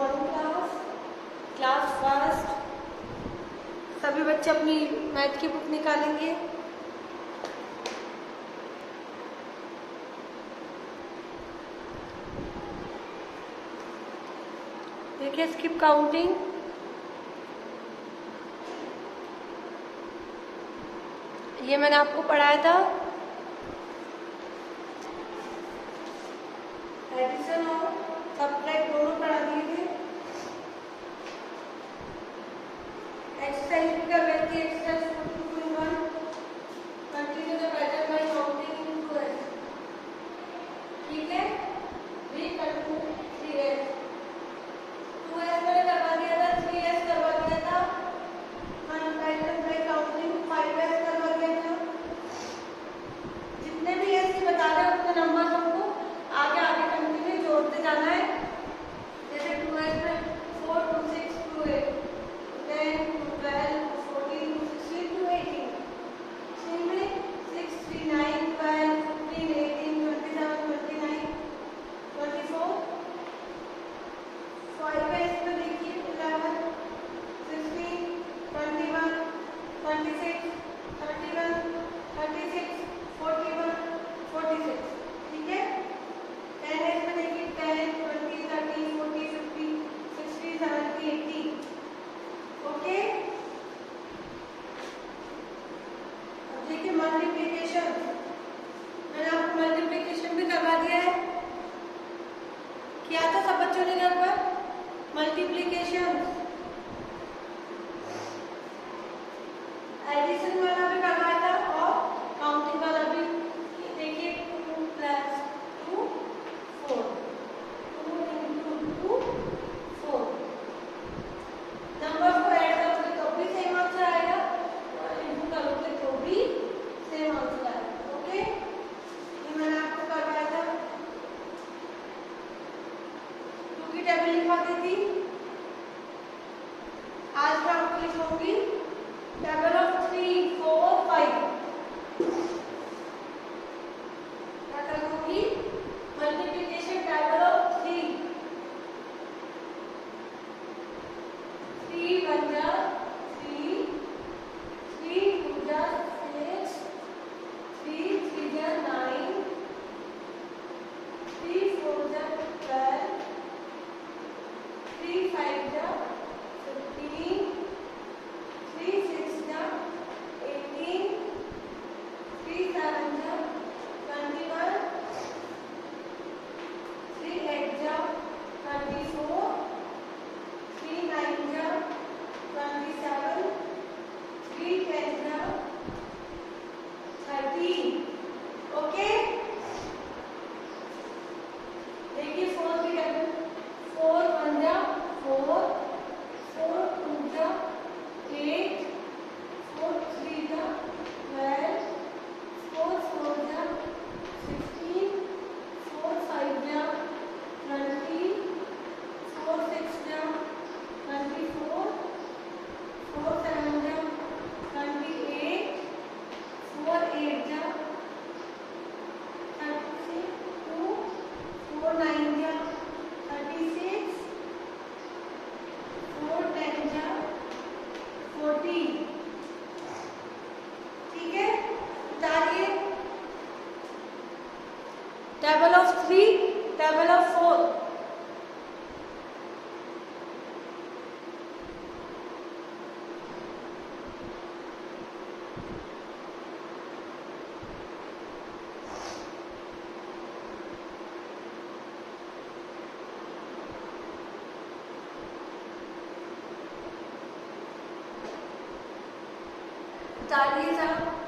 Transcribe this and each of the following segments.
Morning class class first सभी बच्चे अपनी मैथ की बुक निकालेंगे। देखिए स्किप काउंटिंग ये मैंने आपको पढ़ाया था। एडिशन और सब्ट्रैक्ट ताली था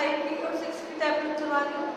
मैं आपको फाइव की और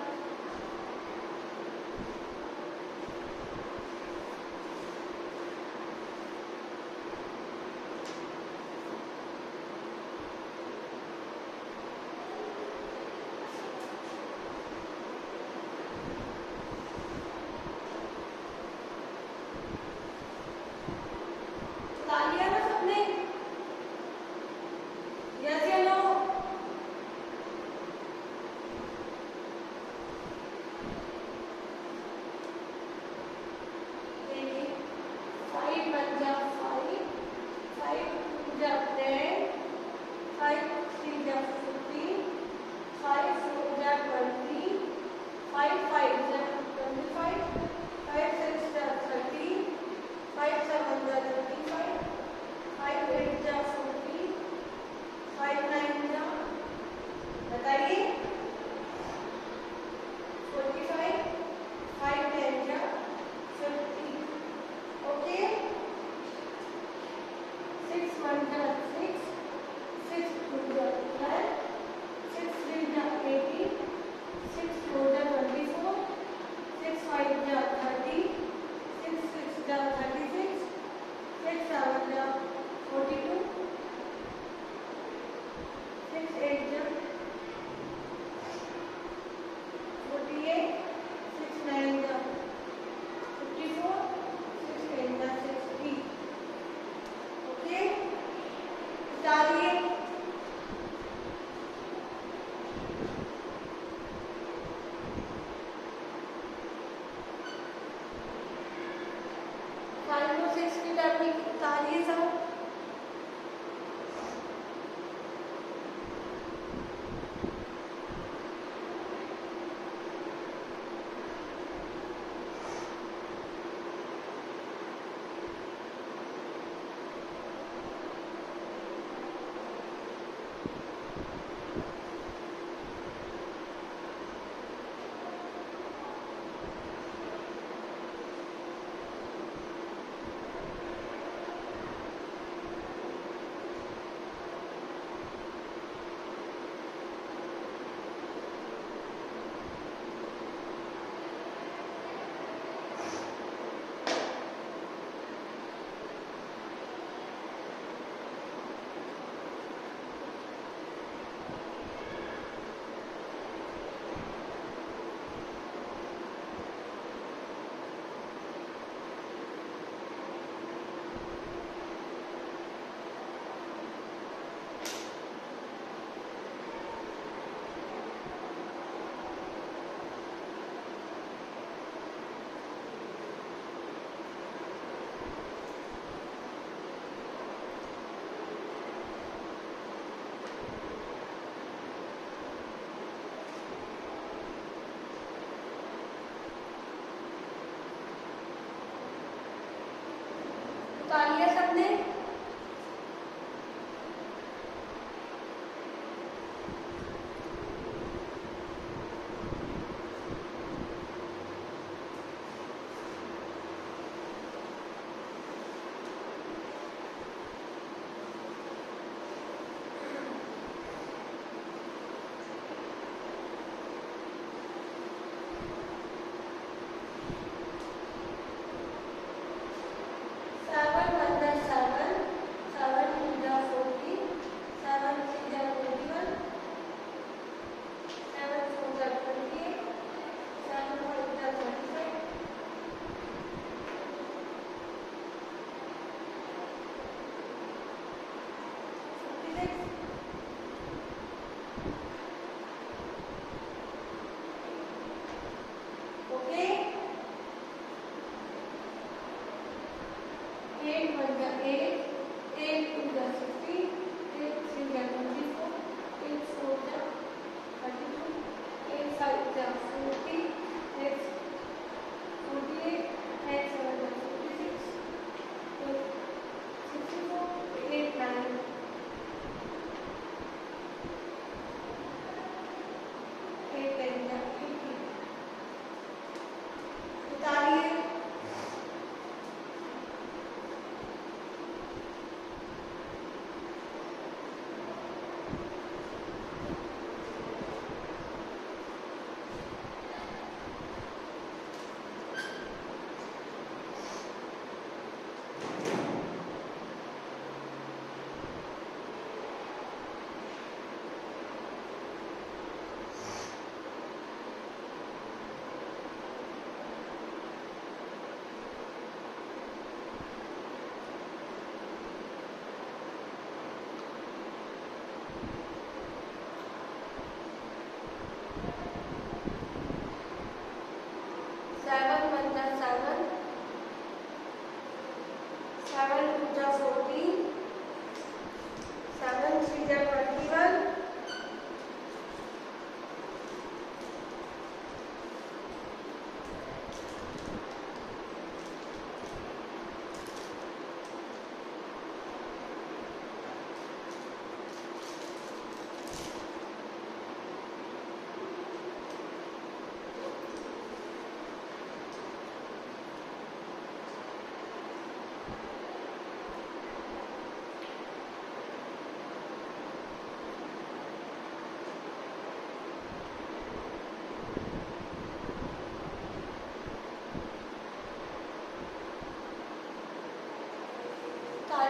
उतार लिया सबने?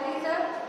Thank you, sir.